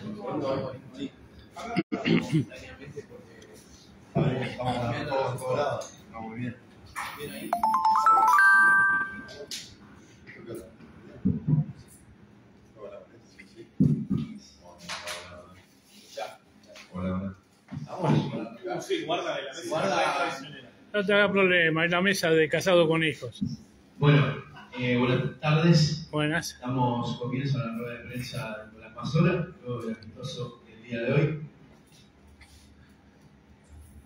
Sí. No, guarda de la mesa. Guarda. Te haga problema, es la mesa de casado con hijos. Bueno, eh, buenas tardes. Buenas. Estamos comienzo a la rueda de prensa Pasola, luego del amistoso del día de hoy.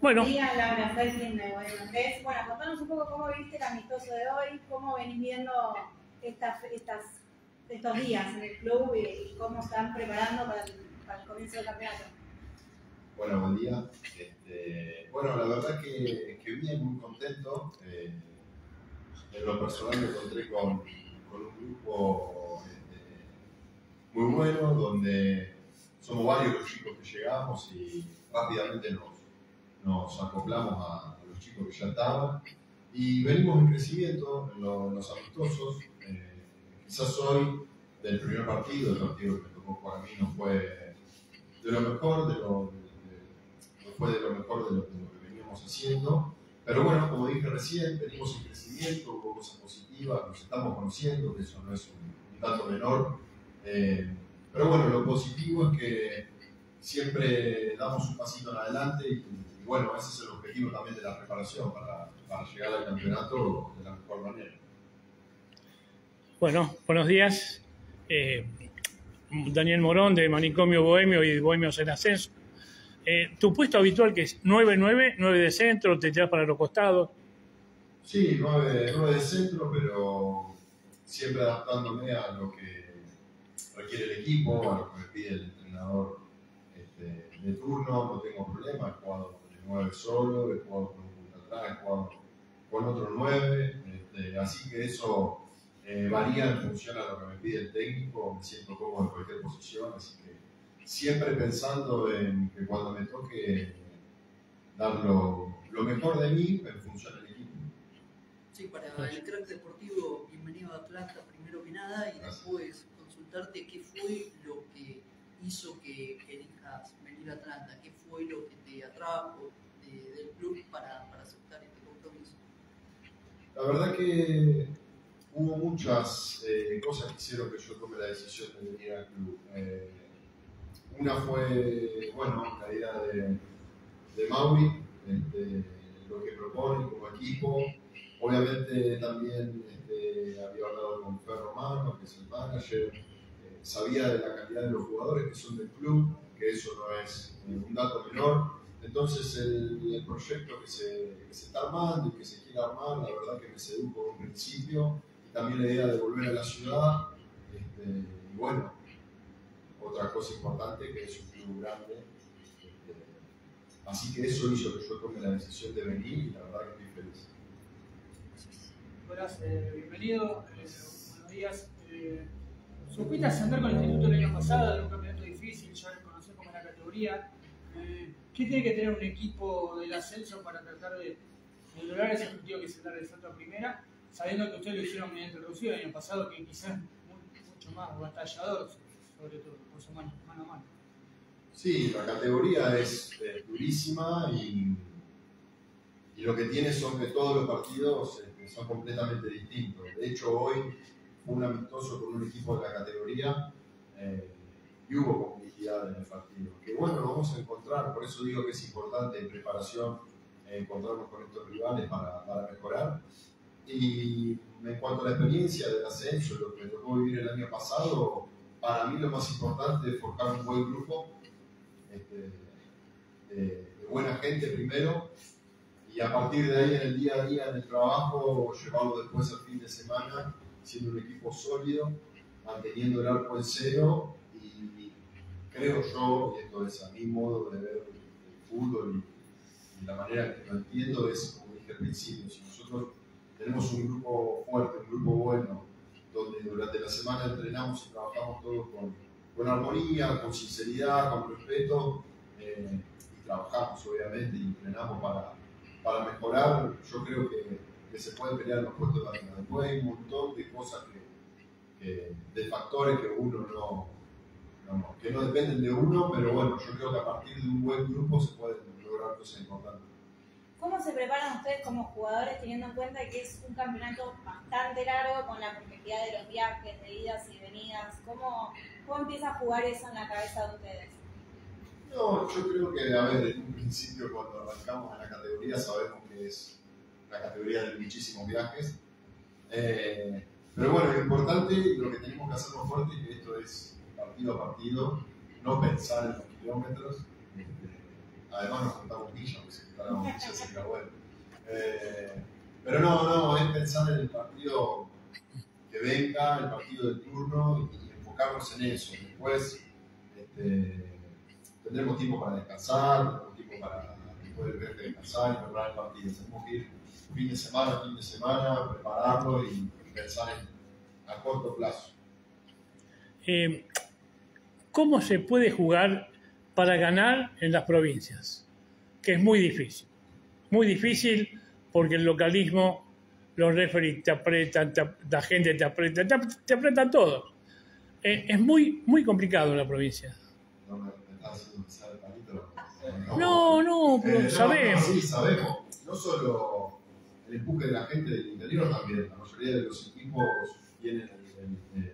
Bueno, Laura Felsin de Buenos Aires. Bueno, contanos un poco cómo viste el amistoso de hoy, cómo venís viendo estas, estas, estos días en el club y, cómo están preparando para el, para el comienzo del campeonato. Bueno, buen día. Este, bueno, la verdad que, que bien, muy contento. Eh, en lo personal me encontré con, con un grupo muy bueno, donde somos varios los chicos que llegamos y rápidamente nos, nos acoplamos a, los chicos que ya estaban. Y venimos en crecimiento en, lo- los amistosos. Eh, quizás hoy, del primer partido, el partido que tocó jugar a mí, no fue de lo mejor, de lo, de- no fue de lo mejor de lo, de lo que veníamos haciendo. Pero bueno, como dije recién, venimos en crecimiento, hubo cosas positivas, nos estamos conociendo, que eso no es un, un dato menor. Eh, pero bueno, lo positivo es que siempre damos un pasito en adelante y, y bueno, ese es el objetivo también de la preparación para, para llegar al campeonato de la mejor manera. bueno, buenos días. Eh, Daniel Morón de Manicomio Bohemio y Bohemios en Ascenso. Eh, tu puesto habitual que es 9-9, 9 de centro, te tiras para los costados. Sí, nueve, nueve de centro, pero siempre adaptándome a lo que requiere el equipo, a lo que me pide el entrenador este, de turno, no tengo problema, he jugado de nueve solo, he jugado con un punta atrás, he jugado con otro nueve, este, así que eso eh, varía en función a lo que me pide el técnico, me siento cómodo en cualquier posición, así que siempre pensando en que cuando me toque dar lo, lo mejor de mí en función del equipo. Sí, para el crack deportivo, bienvenido a Atlanta primero que nada y Gracias. después consultarte qué fue lo que hizo que, que elijas venir a Atlanta, qué fue lo que te atrajo de- del club para, para aceptar este compromiso. La verdad que hubo muchas eh, cosas que hicieron que yo tome la decisión de venir al club. Eh, una fue, bueno, la idea de, de Mauri, este, lo que propone como equipo. Obviamente también este, había hablado con Fer Romano, que es el manager. Eh, sabía de la calidad de los jugadores que son del club, que eso no es un dato menor. Entonces el, proyecto que se, está armando y que se quiere armar, la verdad que me sedujo en principio. Y también la idea de volver a la ciudad. Este, y bueno, otra cosa importante que es un club grande. Este, así que eso hizo que yo tome la decisión de venir y la verdad que estoy feliz. Buenas, eh, bienvenido, eh, buenos días. Eh, supiste ascender con el instituto el año pasado, en un campeonato difícil, ya conocer como la categoría. ¿Qué tiene que tener un equipo del ascenso para tratar de, lograr ese objetivo que es el salto a primera? Sabiendo que ustedes lo hicieron mediante reducido el año pasado, que quizás mu- mucho más batallador, sobre todo, por su mano, a mano. Sí, la categoría es eh, durísima y, y lo que tiene son que todos los partidos eh, son completamente distintos. De hecho, hoy fue un amistoso con un equipo de la categoría eh, y hubo complicidad en el partido. Que bueno, lo vamos a encontrar, por eso digo que es importante en preparación eh, encontrarnos con estos rivales para, para mejorar. Y en cuanto a la experiencia del ascenso, lo que me tocó vivir el año pasado, para mí lo más importante es forjar un buen grupo este, de, de buena gente primero y a partir de ahí en el día a día en el trabajo llevarlo después al fin de semana siendo un equipo sólido manteniendo el arco en cero y creo yo y esto es a mi modo de ver el fútbol y, la manera que lo entiendo es como dije al principio si nosotros tenemos un grupo fuerte un grupo bueno donde durante la semana entrenamos y trabajamos todos con con armonía, con sinceridad, con respeto, eh, y trabajamos obviamente y entrenamos para, para mejorar, yo creo que, se puede pelear los puestos de arriba. Después hay un montón de cosas que- de factores que uno no, digamos, que no dependen de uno, pero bueno, yo creo que a partir de un buen grupo se pueden lograr cosas importantes. ¿Cómo se preparan ustedes como jugadores teniendo en cuenta que es un campeonato bastante largo con la complejidad de los viajes, de idas y venidas? ¿Cómo, cómo empieza a jugar eso en la cabeza de ustedes? No, yo creo que, a ver, en un principio cuando arrancamos en la categoría sabemos que es una categoría de muchísimos viajes. Eh, pero bueno, lo importante lo que tenemos que hacernos fuerte es que esto es partido a partido, no pensar en los kilómetros. Además nos porque si contáramos millas sería bueno. Eh, pero no, no, es pensar en el partido que venga, el partido del turno y, enfocarnos en eso. Después, este, tendremos tiempo para descansar, tendremos tiempo para del viaje descansar y preparar el partido. Tenemos que ir fin de semana, fin de semana, prepararlo y pensar en, a corto plazo. Eh, ¿Cómo se puede jugar para ganar en las provincias? Que es muy difícil. Muy difícil porque el localismo, los referees te apretan, te la gente te aprieta, te, te apretan todo. Eh, es muy, muy complicado en la provincia. No, no, pero Eh, no, sabemos. no, sí, sabemos. No solo el empuje de la gente del interior también. La mayoría de los equipos tienen el, el- el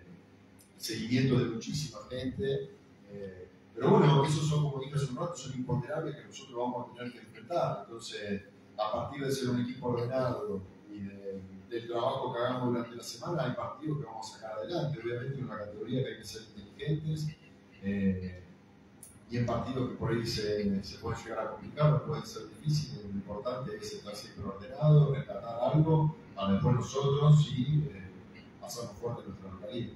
seguimiento de muchísima gente. eh, pero bueno, esos son, como dije hace un rato, son imponderables que nosotros vamos a tener que enfrentar. Entonces, a partir de ser un equipo ordenado y de- del trabajo que hagamos durante la semana, hay partidos que vamos a sacar adelante. Obviamente, es una categoría que hay que ser inteligentes. eh, y en partidos que por ahí se, pueden llegar a complicar, pueden ser difíciles, lo importante es estar siempre ordenado, rescatar algo, para después nosotros y eh, fuerte en nuestra localidad.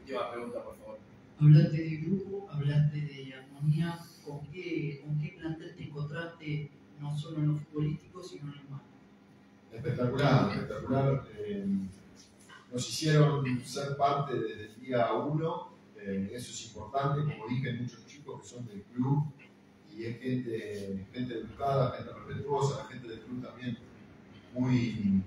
Última pregunta, por favor. Hablaste de grupo, hablaste de armonía. ¿Con qué, con qué plantel te encontraste, no solo en lo futbolístico, sino en lo humano? Espectacular, espectacular. eh, nos hicieron ser parte desde el día uno, eh, eso es importante, como dije, hay muchos chicos que son del club y es gente, gente educada, gente respetuosa, la gente del club también muy,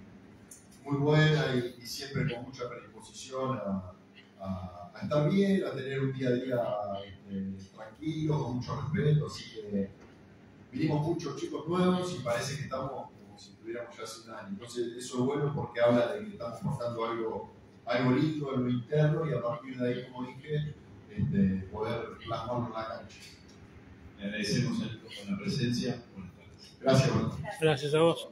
muy buena y, y siempre con mucha predisposición a, a- a estar bien, a tener un día a día este, tranquilo, con mucho respeto, así que vinimos muchos chicos nuevos y parece que estamos como si tuviéramos ya hace un año. Entonces eso es bueno porque habla de que estamos portando algo, algo lindo en lo interno y a partir de ahí, como dije, este, poder plasmarlo en la cancha. Le agradecemos la presencia. Buenas tardes. Gracias. Gracias a vos.